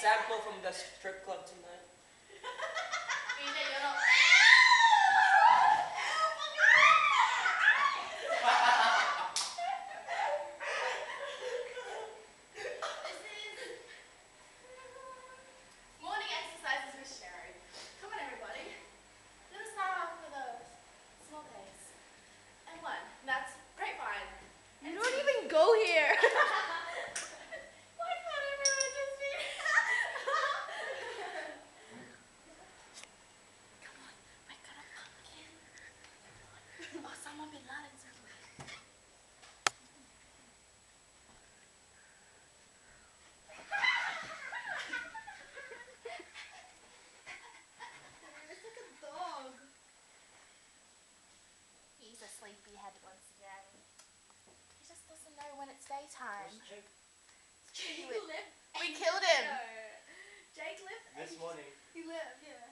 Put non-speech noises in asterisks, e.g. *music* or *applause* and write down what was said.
sample from the strip club tonight. sleepy-headed once again. He just doesn't know when it's daytime. Jake. Jake *laughs* we, lived we killed him. Jake lived. This morning. He lived, yeah.